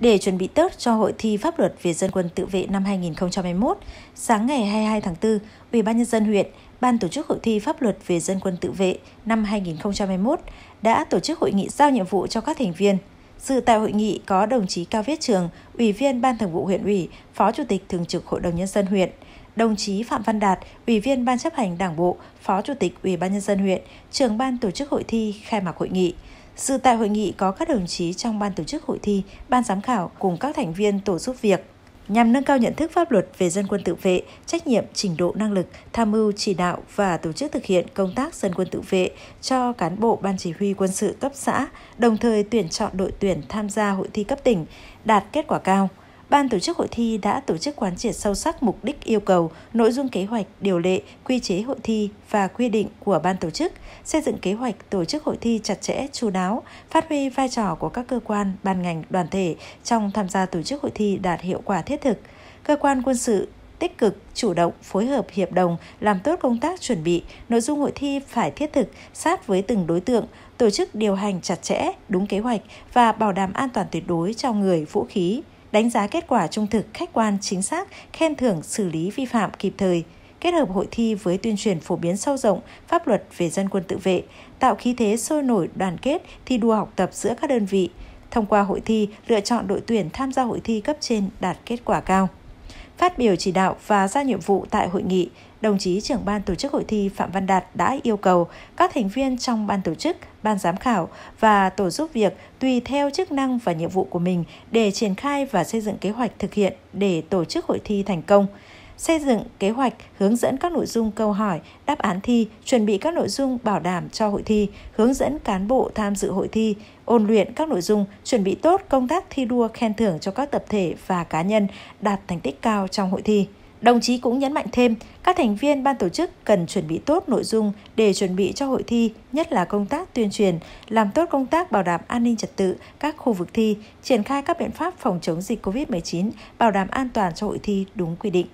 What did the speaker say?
Để chuẩn bị tốt cho hội thi pháp luật về dân quân tự vệ năm 2021, sáng ngày 22 tháng 4, Ủy ban nhân dân huyện, Ban tổ chức hội thi pháp luật về dân quân tự vệ năm 2021 đã tổ chức hội nghị giao nhiệm vụ cho các thành viên. Dự tại hội nghị có đồng chí Cao Viết Trường, Ủy viên Ban Thường vụ huyện ủy, Phó Chủ tịch Thường trực Hội đồng nhân dân huyện, đồng chí Phạm Văn Đạt, Ủy viên Ban chấp hành Đảng bộ, Phó Chủ tịch Ủy ban nhân dân huyện, trưởng ban tổ chức hội thi khai mạc hội nghị. Dự tại hội nghị có các đồng chí trong ban tổ chức hội thi, ban giám khảo cùng các thành viên tổ giúp việc nhằm nâng cao nhận thức pháp luật về dân quân tự vệ, trách nhiệm, trình độ năng lực, tham mưu chỉ đạo và tổ chức thực hiện công tác dân quân tự vệ cho cán bộ ban chỉ huy quân sự cấp xã, đồng thời tuyển chọn đội tuyển tham gia hội thi cấp tỉnh đạt kết quả cao. Ban tổ chức hội thi đã tổ chức quán triệt sâu sắc mục đích yêu cầu, nội dung kế hoạch, điều lệ, quy chế hội thi và quy định của ban tổ chức, xây dựng kế hoạch tổ chức hội thi chặt chẽ, chú đáo, phát huy vai trò của các cơ quan, ban ngành, đoàn thể trong tham gia tổ chức hội thi đạt hiệu quả thiết thực. Cơ quan quân sự tích cực, chủ động, phối hợp hiệp đồng, làm tốt công tác chuẩn bị, nội dung hội thi phải thiết thực, sát với từng đối tượng, tổ chức điều hành chặt chẽ, đúng kế hoạch và bảo đảm an toàn tuyệt đối cho người, vũ khí đánh giá kết quả trung thực, khách quan, chính xác, khen thưởng, xử lý vi phạm kịp thời, kết hợp hội thi với tuyên truyền phổ biến sâu rộng pháp luật về dân quân tự vệ, tạo khí thế sôi nổi đoàn kết, thi đua học tập giữa các đơn vị. Thông qua hội thi, lựa chọn đội tuyển tham gia hội thi cấp trên đạt kết quả cao. Phát biểu chỉ đạo và ra nhiệm vụ tại hội nghị, đồng chí trưởng ban tổ chức hội thi Phạm Văn Đạt đã yêu cầu các thành viên trong ban tổ chức, ban giám khảo và tổ giúp việc tùy theo chức năng và nhiệm vụ của mình để triển khai và xây dựng kế hoạch thực hiện để tổ chức hội thi thành công xây dựng kế hoạch hướng dẫn các nội dung câu hỏi, đáp án thi, chuẩn bị các nội dung bảo đảm cho hội thi, hướng dẫn cán bộ tham dự hội thi, ôn luyện các nội dung, chuẩn bị tốt công tác thi đua khen thưởng cho các tập thể và cá nhân đạt thành tích cao trong hội thi. Đồng chí cũng nhấn mạnh thêm, các thành viên ban tổ chức cần chuẩn bị tốt nội dung để chuẩn bị cho hội thi, nhất là công tác tuyên truyền, làm tốt công tác bảo đảm an ninh trật tự các khu vực thi, triển khai các biện pháp phòng chống dịch COVID-19, bảo đảm an toàn cho hội thi đúng quy định.